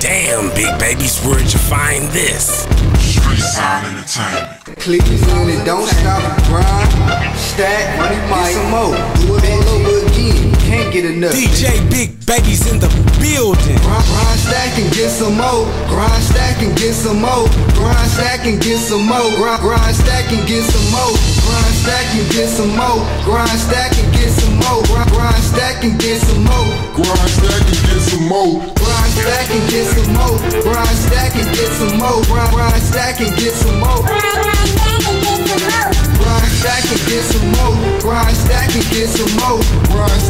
Damn, Big Babies, where'd you find this? Street Sound Entertainment. Cleveland, it don't stop, grind, stack, money, get some more. Get enough. DJ Big Babies in the building. Grind, grind, stack and get some more. Grind, stack and get some more. Grind, stack and get some more. Grind, grind, stack and get some more. Grind, stack and get some more. Grind, stack and get some more. Grind, grind, stack and get some more. Grind, stack, and get some more. Grind, stack and get some more. Grind, stack and get some more. Grind, grind, stack and get some more. Grind, stack and get some more. Grind, stack and get some more. Grind, stack, and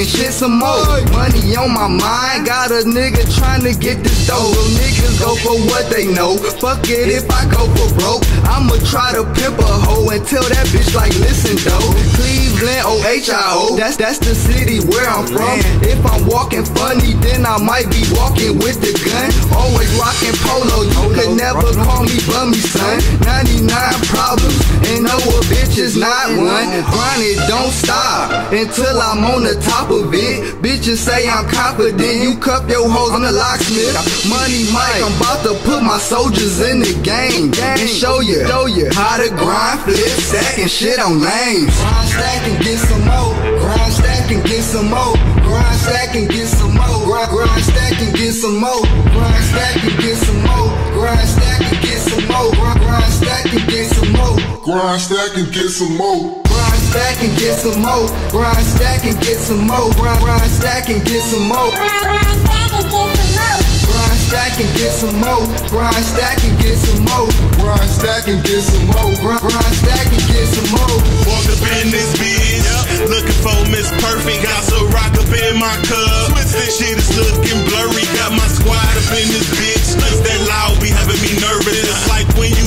And shit some more. Money on my mind. Got a nigga trying to get this dough. Niggas go for what they know. Fuck it if I go for broke. I'ma try to pimp a hoe and tell that bitch like, listen though. Cleveland, O-H-I-O. That's that's the city where I'm from. If I'm walking funny, then I might be walking with the gun. Always rocking polo. You could never call me bummy, son. 99 problems and no a bitch is not one. Grind it, don't stop until I'm on the top of it. Bitches say I'm confident. You cuff your hoes on the locksmith. Money Mike, I'm about to put my soldiers in the game and show you, show you how to grind, flip, stack and shit on lanes. Grind, stack and get some more. Grind, stack and get some more. Grind, stack and get some more. Grind, grind, stack and get some more. Grind, stack and get some more. Grind, stack and get some more. Grind, stack and get some more. Grind, stack, and get some more. Grind, stack and get some more. Grind, stack and get some more. Grind, grind, stack and get some more. Grind, stack and get some more. Grind, stack and get some more. Grind, stack, and get some more. Grind, grind, stack and get some more. Walk up in this bitch, looking for Miss Perfect. Got some rock up in my cup. Shit is looking blurry. Got my squad up in this bitch. It's that loud be having me nervous. It's like when you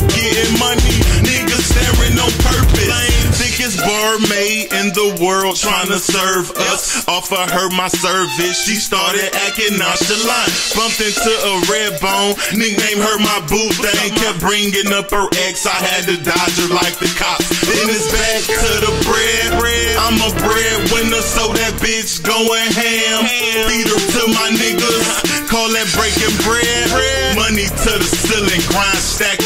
Barmaid in the world trying to serve us. Offer her my service, she started acting nonchalant. Bumped into a red bone, nicknamed her my boo thing. Kept bringing up her ex, I had to dodge her like the cops. Then it's back to the bread. I'm a breadwinner, so that bitch going ham. Feed her to my niggas, call that breaking bread. Money to the ceiling, grind, stack,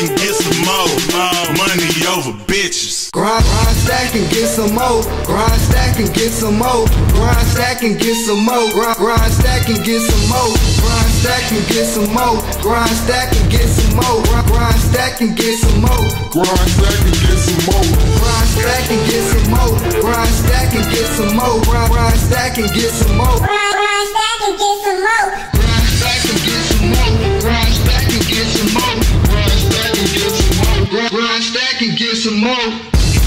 Grind, grind, stack and get some more. Grind, stack and get some more. Grind, stack and get some more. Grind, grind, stack and get some more. Grind, stack and get some more. Grind, stack and get some more. Grind, grind, stack and get some more. Grind, stack, and get some more. Grind, stack and get some more. Grind, stack and get some more. Grind, grind, stack and get some more. Grind, stack and get some more. Grind, stack and get some more. Grind, stack and get some more. Grind, stack and get some more. Grind, grind, stack and get some more.